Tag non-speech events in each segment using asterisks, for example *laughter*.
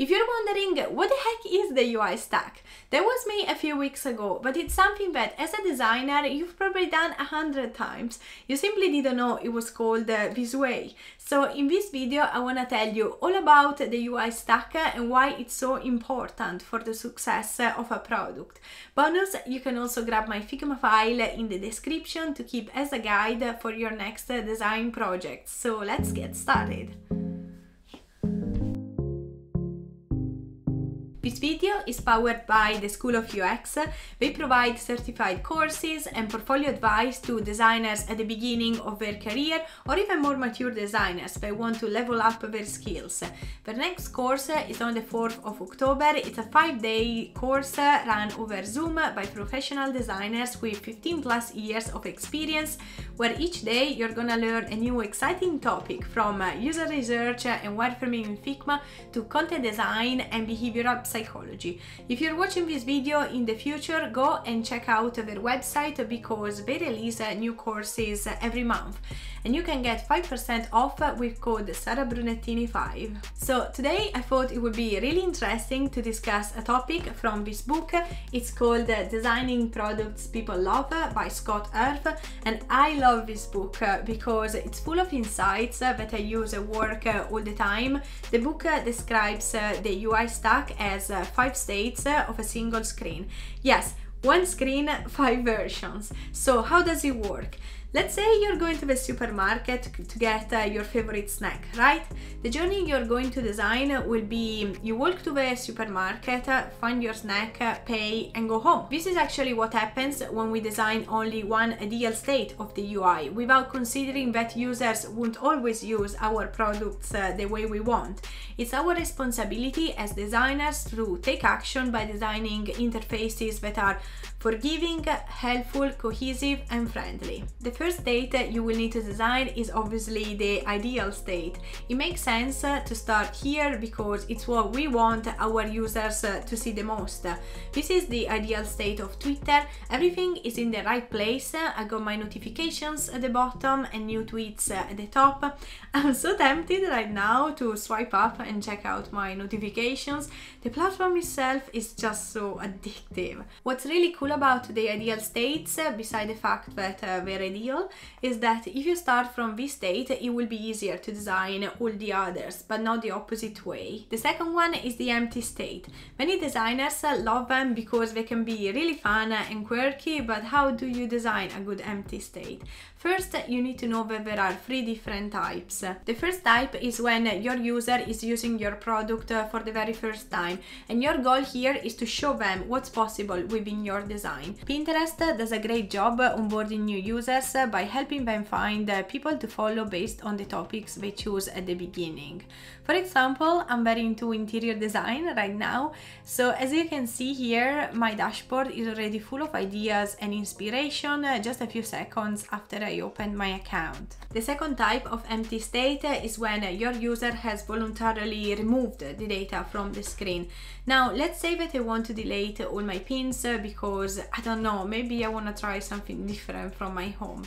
If you're wondering what the heck is the UI stack, that was me a few weeks ago, but it's something that as a designer you've probably done a hundred times. You simply didn't know it was called uh, this way. So in this video I want to tell you all about the UI stack and why it's so important for the success of a product. Bonus, you can also grab my Figma file in the description to keep as a guide for your next design project. So let's get started. This video is powered by the School of UX. They provide certified courses and portfolio advice to designers at the beginning of their career or even more mature designers that want to level up their skills. The next course is on the 4th of October. It's a five day course run over Zoom by professional designers with 15 plus years of experience, where each day you're gonna learn a new exciting topic from user research and wireframing in Figma to content design and behavioral psychology. If you're watching this video in the future, go and check out their website because they release uh, new courses every month and you can get 5% off with code Sara Brunettini 5 So today I thought it would be really interesting to discuss a topic from this book. It's called Designing Products People Love by Scott Hurff and I love this book uh, because it's full of insights that I use at work uh, all the time. The book describes the UI stack as uh, five states uh, of a single screen. Yes, one screen, five versions. So how does it work? Let's say you're going to the supermarket to get uh, your favorite snack, right? The journey you're going to design will be you walk to the supermarket, find your snack, pay, and go home. This is actually what happens when we design only one ideal state of the UI without considering that users won't always use our products uh, the way we want. It's our responsibility as designers to take action by designing interfaces that are forgiving, helpful, cohesive, and friendly. The first state you will need to design is obviously the ideal state. It makes sense uh, to start here because it's what we want our users uh, to see the most. This is the ideal state of Twitter. Everything is in the right place. I got my notifications at the bottom and new tweets at the top. *laughs* I'm so tempted right now to swipe up and check out my notifications. The platform itself is just so addictive. What's really cool about the ideal states, uh, beside the fact that uh, they're ideal, is that if you start from this state, it will be easier to design all the others, but not the opposite way. The second one is the empty state. Many designers love them because they can be really fun and quirky, but how do you design a good empty state? First, you need to know that there are three different types. The first type is when your user is using your product for the very first time, and your goal here is to show them what's possible within your design. Pinterest does a great job onboarding new users by helping them find uh, people to follow based on the topics they choose at the beginning. For example, I'm very into interior design right now, so as you can see here, my dashboard is already full of ideas and inspiration uh, just a few seconds after I opened my account. The second type of empty state uh, is when your user has voluntarily removed the data from the screen. Now, let's say that I want to delete all my pins because, I don't know, maybe I want to try something different from my home.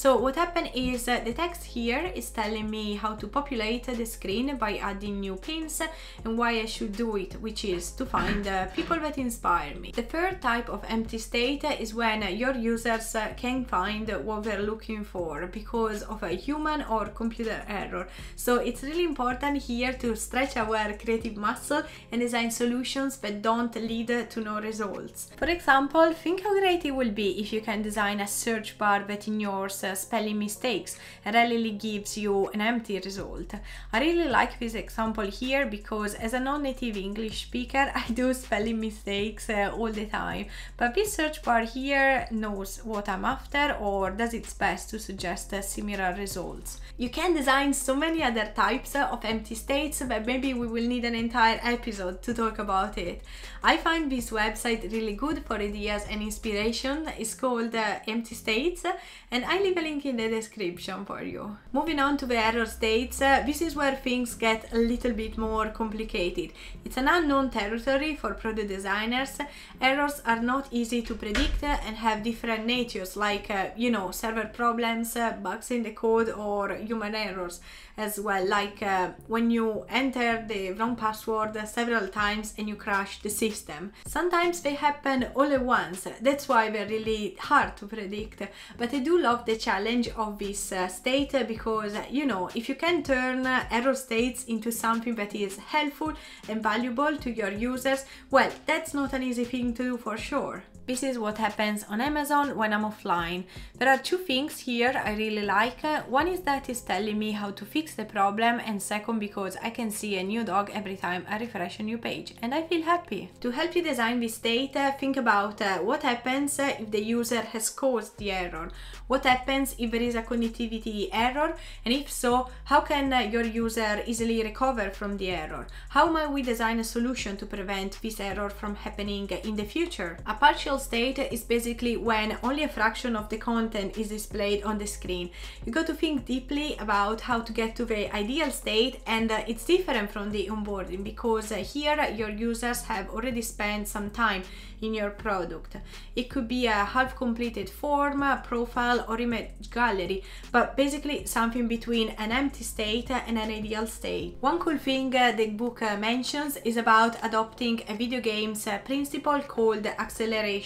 So what happened is uh, the text here is telling me how to populate the screen by adding new pins and why I should do it, which is to find uh, people that inspire me. The third type of empty state is when your users uh, can find what they're looking for because of a human or computer error. So it's really important here to stretch our creative muscle and design solutions that don't lead to no results. For example, think how great it will be if you can design a search bar that ignores spelling mistakes rarely gives you an empty result. I really like this example here because as a non-native English speaker *laughs* I do spelling mistakes uh, all the time but this search bar here knows what I'm after or does its best to suggest uh, similar results. You can design so many other types of empty states but maybe we will need an entire episode to talk about it. I find this website really good for ideas and inspiration. It's called uh, Empty States and I leave a link in the description for you. Moving on to the error states, uh, this is where things get a little bit more complicated. It's an unknown territory for product designers. Errors are not easy to predict and have different natures like, uh, you know, server problems, uh, bugs in the code or human errors. as well, like uh, when you enter the wrong password several times and you crash the system. Sometimes they happen all at once, that's why they're really hard to predict. But I do love the challenge of this uh, state because, you know, if you can turn error states into something that is helpful and valuable to your users, well, that's not an easy thing to do for sure. This is what happens on Amazon when I'm offline. There are two things here I really like. One is that it's telling me how to fix the problem and second because I can see a new dog every time I refresh a new page and I feel happy. To help you design this state, think about uh, what happens if the user has caused the error. What happens if there is a connectivity error and if so, how can uh, your user easily recover from the error? How might we design a solution to prevent this error from happening in the future? A partial state is basically when only a fraction of the content is displayed on the screen. You got to think deeply about how to get to the ideal state and uh, it's different from the onboarding because uh, here your users have already spent some time in your product. It could be a half completed form, a profile or image gallery, but basically something between an empty state and an ideal state. One cool thing uh, the book uh, mentions is about adopting a video game's uh, principle called acceleration.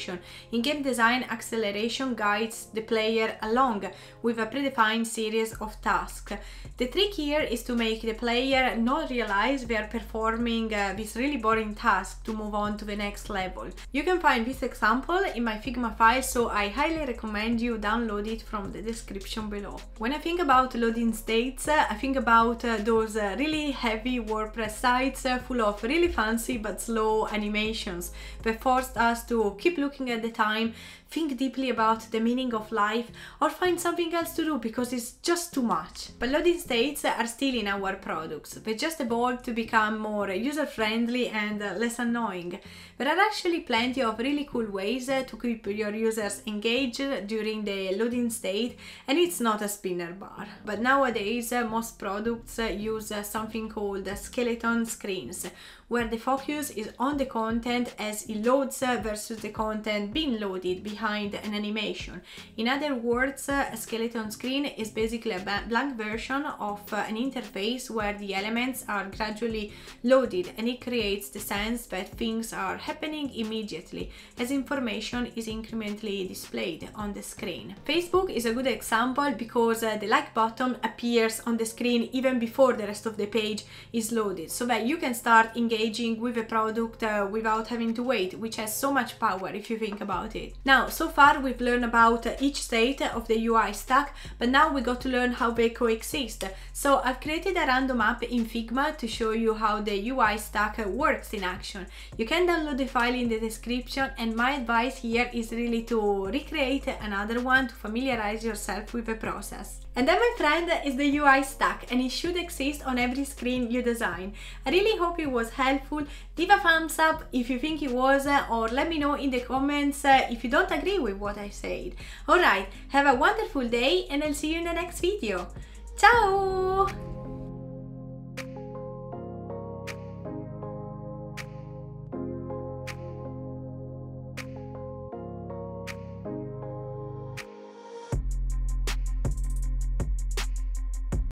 In game design, acceleration guides the player along with a predefined series of tasks. The trick here is to make the player not realize they are performing uh, this really boring task to move on to the next level. You can find this example in my Figma file, so I highly recommend you download it from the description below. When I think about loading states, uh, I think about uh, those uh, really heavy WordPress sites uh, full of really fancy but slow animations that forced us to keep looking at the time, think deeply about the meaning of life, or find something else to do because it's just too much. But loading states are still in our products, they just evolved to become more user-friendly and less annoying. There are actually plenty of really cool ways to keep your users engaged during the loading state and it's not a spinner bar. But nowadays most products use something called skeleton screens where the focus is on the content as it loads versus the content being loaded behind an animation. In other words, a skeleton screen is basically a blank version of an interface where the elements are gradually loaded and it creates the sense that things are happening immediately as information is incrementally displayed on the screen. Facebook is a good example because uh, the like button appears on the screen even before the rest of the page is loaded so that you can start engaging engaging with a product uh, without having to wait, which has so much power if you think about it. Now, so far we've learned about each state of the UI stack, but now we got to learn how they coexist. So I've created a random app in Figma to show you how the UI stack works in action. You can download the file in the description and my advice here is really to recreate another one to familiarize yourself with the process. And then my friend is the UI stack and it should exist on every screen you design. I really hope it was helpful. Leave a thumbs up if you think it was or let me know in the comments uh, if you don't agree with what I said. Alright, have a wonderful day and I'll see you in the next video. Ciao!